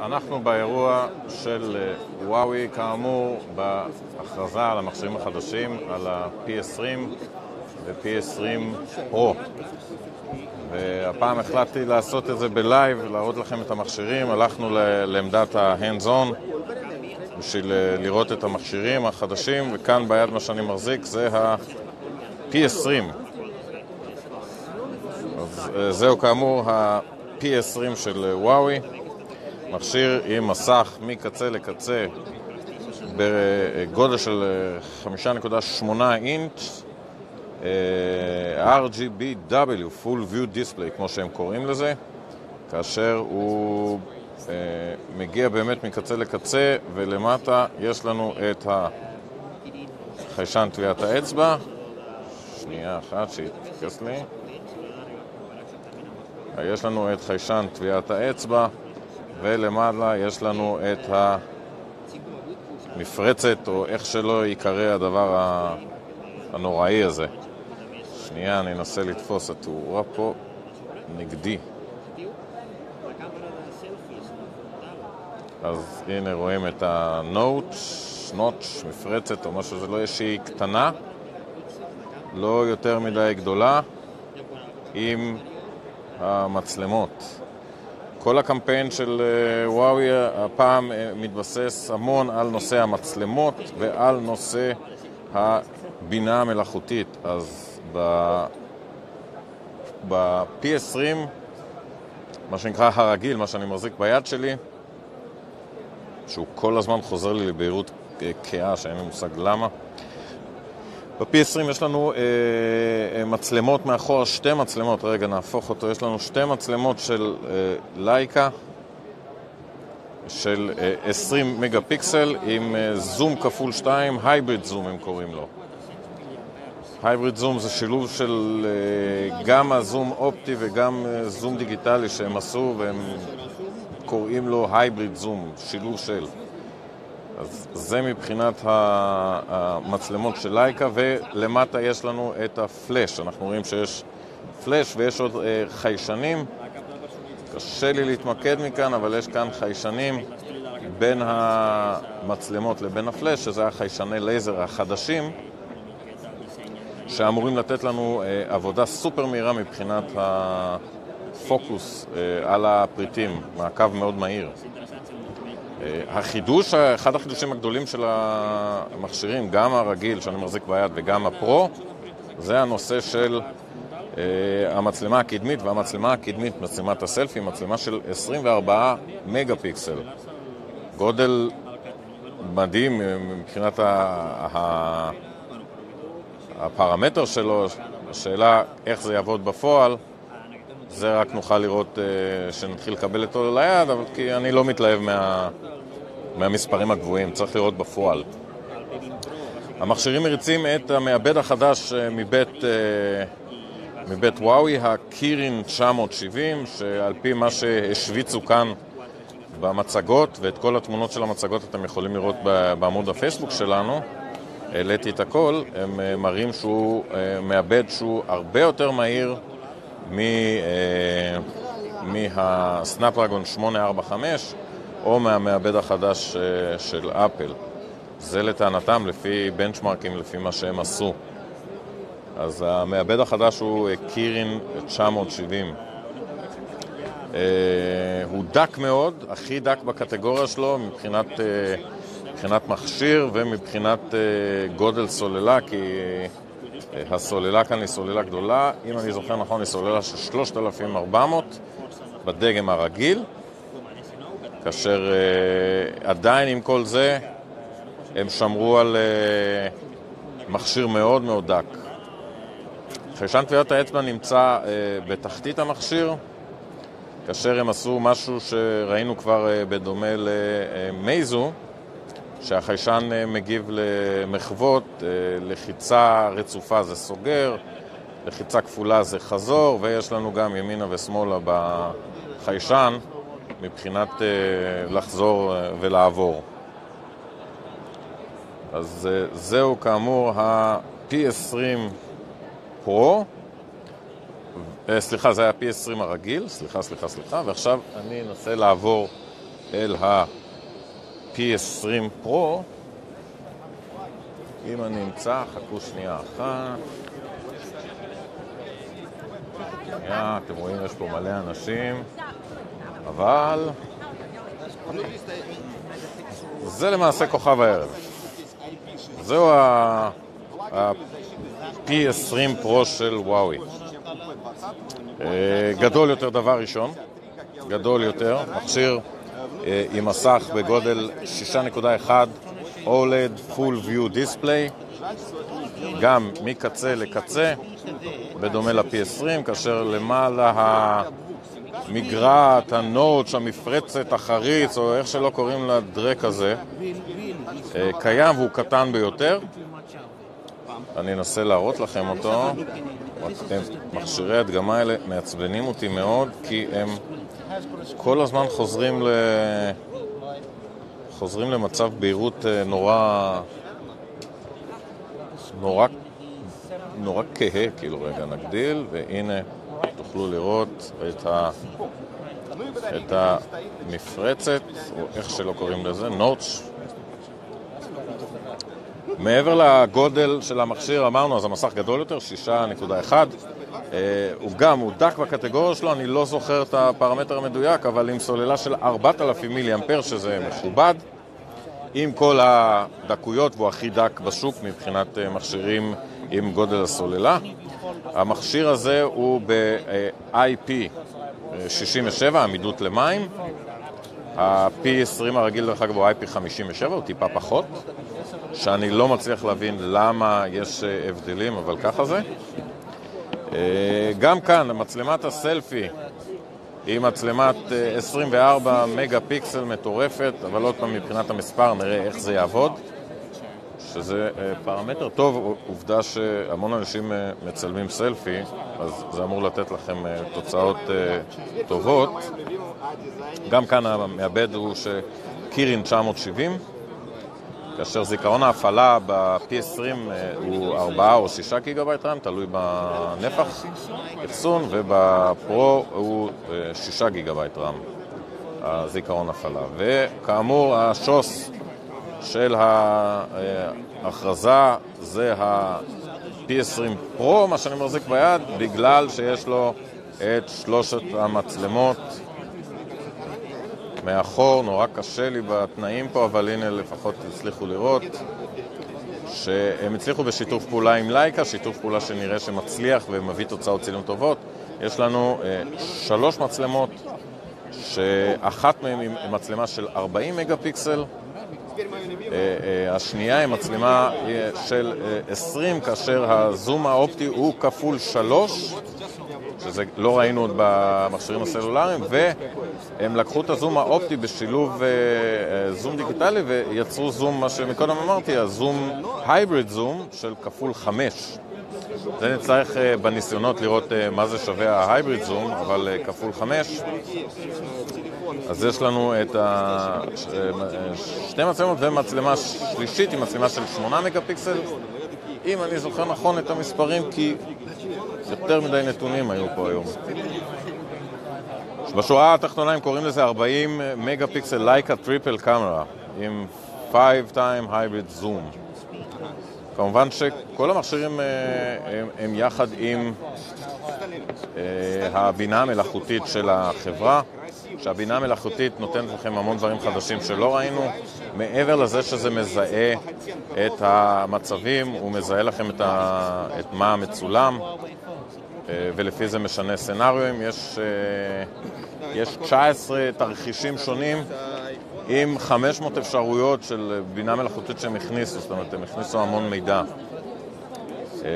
אנחנו באירוע של אה, וואוי, כאמור, בהכרזה על המכשירים החדשים, על ה-P20 ו-P20 Pro. והפעם החלטתי לעשות את זה בלייב, להראות לכם את המכשירים. הלכנו לעמדת ה-hands on בשביל אה, לראות את המכשירים החדשים, וכאן ביד מה שאני מחזיק זה ה-P20. אז אה, זהו כאמור ה-P20 של וואוי. מכשיר עם מסך מקצה לקצה בגודל של 5.8 אינץ', RGBW, Full View Display, כמו שהם קוראים לזה, כאשר הוא אה, מגיע באמת מקצה לקצה, ולמטה יש לנו את החיישן טביעת האצבע. שנייה אחת שיתפקס לי. יש לנו את חיישן טביעת האצבע. ולמעלה יש לנו את המפרצת, או איך שלא ייקרא הדבר הנוראי הזה. שנייה, אני אנסה לתפוס, התאורה פה נגדי. אז הנה רואים את הנוטש, נוטש, מפרצת או משהו, זה לא יש שהיא קטנה, לא יותר מדי גדולה, עם המצלמות. כל הקמפיין של אה, וואוי הפעם אה, מתבסס המון על נושא המצלמות ועל נושא הבינה המלאכותית. אז ב-P20, מה שנקרא הרגיל, מה שאני מחזיק ביד שלי, שהוא כל הזמן חוזר לי לבהירות כהה, שאין לי מושג למה, ב-P20 יש לנו אה, אה, מצלמות מאחור, שתי מצלמות, רגע נהפוך אותו, יש לנו שתי מצלמות של אה, לייקה של אה, 20 מגה פיקסל עם אה, זום כפול 2, הייבריד זום הם קוראים לו. הייבריד זום זה שילוב של אה, גם הזום אופטי וגם אה, זום דיגיטלי שהם עשו והם קוראים לו hybrid zoom, שילוב של. אז זה מבחינת המצלמות של Leica, ולמטה יש לנו את הפלאש. אנחנו רואים שיש פלאש ויש עוד אה, חיישנים. קשה לי להתמקד מכאן, אבל יש כאן חיישנים בין המצלמות לבין הפלאש, שזה החיישני לייזר החדשים, שאמורים לתת לנו אה, עבודה סופר מהירה מבחינת הפוקוס אה, על הפריטים, מעקב מאוד מהיר. אה, החידוש, אחד החידושים הגדולים של המכשירים, גם הרגיל שאני מחזיק ביד וגם הפרו, זה הנושא של uh, המצלמה הקדמית, והמצלמה הקדמית, מצלמת הסלפי, מצלמה של 24 מגה פיקסל. גודל מדהים מבחינת ה... ה... הפרמטר שלו, השאלה איך זה יעבוד בפועל, זה רק נוכל לראות uh, שנתחיל לקבל אותו ליד, אבל כי אני לא מתלהב מה... מהמספרים הגבוהים, צריך לראות בפועל. המכשירים מריצים את המעבד החדש אה, מבית, אה, מבית וואוי, הקירין 970, שעל פי מה שהשוויצו כאן במצגות, ואת כל התמונות של המצגות אתם יכולים לראות בעמוד הפייסבוק שלנו, העליתי את הכל, הם אה, מראים שהוא מעבד שהוא הרבה יותר מהיר מהסנאפרגון 845 או מהמעבד החדש אה, של אפל. זה לטענתם לפי בנצ'מרקים, לפי מה שהם עשו. אז המעבד החדש הוא קירין 970. Uh, הוא דק מאוד, הכי דק בקטגוריה שלו מבחינת, מבחינת מכשיר ומבחינת גודל סוללה, כי הסוללה כאן היא סוללה גדולה. אם אני זוכר נכון, היא סוללה של 3,400 בדגם הרגיל. כאשר uh, עדיין עם כל זה הם שמרו על uh, מכשיר מאוד מאוד דק. חיישן טביעת האצבע נמצא בתחתית המכשיר, כאשר הם עשו משהו שראינו כבר בדומה למייזו, שהחיישן uh, מגיב למחוות, uh, לחיצה רצופה זה סוגר, לחיצה כפולה זה חזור, ויש לנו גם ימינה ושמאלה בחיישן. מבחינת uh, לחזור ולעבור. אז זהו כאמור ה-P20 Pro, uh, סליחה, זה היה P20 הרגיל, סליחה, סליחה, סליחה, ועכשיו אני אנסה לעבור אל ה-P20 Pro. אם אני אמצא, חכו שנייה אחת. שנייה, אתם רואים, יש פה מלא אנשים, אבל זה למעשה כוכב הערב. זהו ה-P20 Pro של וואוי. אה, גדול יותר דבר ראשון, גדול יותר, מכשיר עם מסך בגודל 6.1 OLED Full View Display, גם מקצה לקצה, בדומה ל-P20, כאשר למעלה המגרעת, הנוטש, המפרצת, החריץ, או איך שלא קוראים לדרק הזה, אה, קיים והוא קטן ביותר. אני אנסה להראות לכם אותו. מכשירי הדגמה האלה מעצבנים אותי מאוד, כי הם כל הזמן חוזרים ל... חוזרים למצב בהירות אה, נורא... נורא... נורא כהה, כאילו רגע נגדיל, והנה תוכלו לראות את, ה... את המפרצת, או איך שלא קוראים לזה, נוטש, מעבר לגודל של המכשיר, אמרנו, אז המסך גדול יותר, 6.1. אה, הוא גם, הוא דק בקטגוריה שלו, אני לא זוכר את הפרמטר המדויק, אבל עם סוללה של 4,000 מילי אמפר, שזה מכובד, עם כל הדקויות, והוא הכי דק בשוק מבחינת אה, מכשירים עם גודל הסוללה. המכשיר הזה הוא ב-IP 67, עמידות למים. ה-P20 הרגיל, דרך אגב, הוא IP57, הוא טיפה פחות. שאני לא מצליח להבין למה יש אה, הבדלים, אבל ככה זה. אה, גם כאן, מצלמת הסלפי היא מצלמת 24 אה, מגה פיקסל מטורפת, אבל עוד פעם מבחינת המספר נראה איך זה יעבוד, שזה פרמטר טוב, עובדה שהמון אנשים מצלמים סלפי, אז זה אמור לתת לכם תוצאות טובות. גם כאן המעבד הוא ש Kirin 970 כאשר זיכרון ההפעלה ב-P20 אה, הוא 4 או 6 גיגאבייט RAM, תלוי בנפח אחסון, וב Pro הוא 6 אה, גיגאבייט RAM, הזיכרון הפעלה. וכאמור, השוס של ההכרזה זה ה-P20 פרו, מה שאני מחזיק ביד, בגלל שיש לו את שלושת המצלמות מאחור, נורא קשה לי בתנאים פה, אבל הנה לפחות הצליחו לראות שהם הצליחו בשיתוף פעולה עם לייקה, שיתוף פעולה שנראה שמצליח ומביא תוצאות צילום טובות. יש לנו אה, שלוש מצלמות, שאחת מהן היא מצלמה של 40 מגה פיקסל, השנייה היא מצלמה אה, של אה, 20, כאשר הזום האופטי הוא כפול 3, שזה לא ראינו עוד במכשירים הסלולריים, והם לקחו את הזום האופטי בשילוב אה, אה, זום דיגיטלי ויצרו זום, מה שמקודם אמרתי, הזום הייבריד זום של כפול 5. זה נצטרך אה, בניסיונות לראות מה זה שווה ההייבריד זום, אבל כפול 5. אז יש לנו את ה... שתי מצלמות ומצלמה שלישית עם מצלמה של 8 מגה פיקסל. אם אני זוכר נכון את המספרים, כי יותר מדי נתונים היו פה היום. בשורה התחתונה הם קוראים לזה 40 מגה פיקסל Leica triple camera עם 5 time hybrid zoom. כמובן שכל המכשירים אה, הם, הם יחד עם אה, הבינה המלאכותית של החברה, שהבינה המלאכותית נותנת לכם המון דברים חדשים שלא ראינו. מעבר לזה שזה מזהה את המצבים, הוא מזהה לכם את, ה, את מה המצולם, אה, ולפי זה משנה סצנריואים. יש, יש 19 תרחישים שונים עם 500 אפשרויות של בינה מלאכותית שהם הכניסו, זאת אומרת, הם הכניסו המון מידע. אה,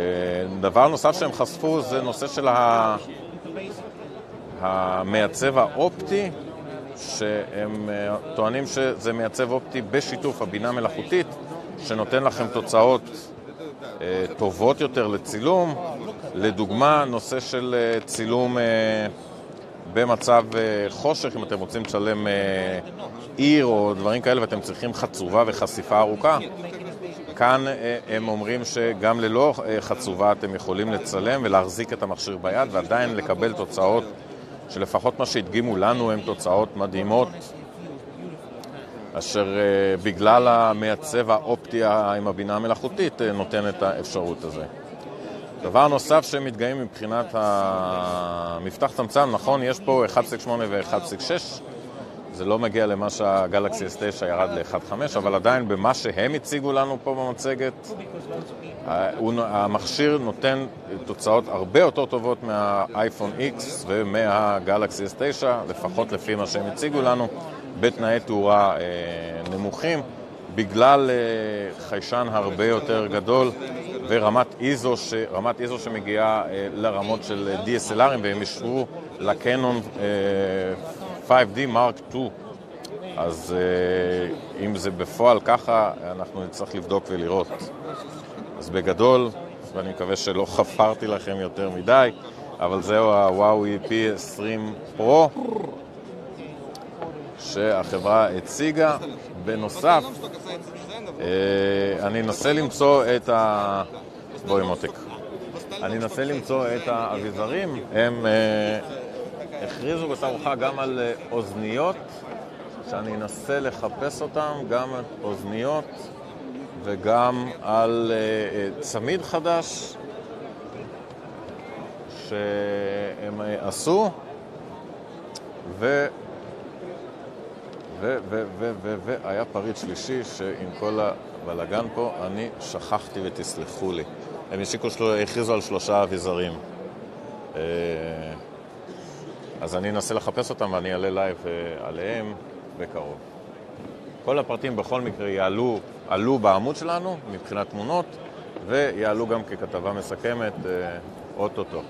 דבר נוסף שהם חשפו זה נושא של המעצב האופטי, שהם טוענים שזה מעצב אופטי בשיתוף הבינה המלאכותית, שנותן לכם תוצאות טובות יותר לצילום, לדוגמה, נושא של אה, צילום אה, במצב אה, חושך, אם אתם רוצים לצלם עיר או דברים כאלה ואתם צריכים חצובה וחשיפה ארוכה, כאן הם אומרים שגם ללא חצובה אתם יכולים לצלם ולהחזיק את המכשיר ביד ועדיין לקבל תוצאות שלפחות מה שהדגימו לנו הן תוצאות מדהימות אשר אה, בגלל המעצב האופטי עם הבינה המלאכותית נותן את האפשרות הזה. דבר נוסף שמתגאים מבחינת המפתח צמצם, נכון, יש פה 1.8 ו-1.6, זה לא מגיע למה שהגלקסי S9 ירד ל-1.5, אבל עדיין במה שהם הציגו לנו פה במצגת, המכשיר נותן תוצאות הרבה יותר טובות מהאייפון X ומהגלקסי S9, לפחות לפי מה שהם הציגו לנו, בתנאי תאורה אה, נמוכים, בגלל אה, חיישן הרבה יותר גדול ורמת איזו, ש... איזו שמגיעה אה, לרמות של DSLRים והם אישרו לקנון 5D Mark II. אז אם זה בפועל ככה, אנחנו נצטרך לבדוק ולראות. אז בגדול, ואני מקווה שלא חפרתי לכם יותר מדי, אבל זהו הוואוי P20 פרו שהחברה הציגה. בנוסף, uh, אני אנסה למצוא את ה... בואי מותק. אני אנסה למצוא את האביזרים. הם... Uh, הכריזו בתערוכה גם על אה, אוזניות, שאני אנסה לחפש אותן, גם על אוזניות וגם על אה, אה, צמיד חדש שהם עשו, ו... ו... ו... ו... ו... והיה פריט שלישי שעם כל הבלאגן פה אני שכחתי ותסלחו לי. הם השיקו, הכריזו על שלושה אביזרים. אז אני אנסה לחפש אותם ואני אעלה live אה, עליהם בקרוב. כל הפרטים בכל מקרה יעלו, עלו בעמוד שלנו מבחינת תמונות ויעלו גם ככתבה מסכמת אה, אוטוטו.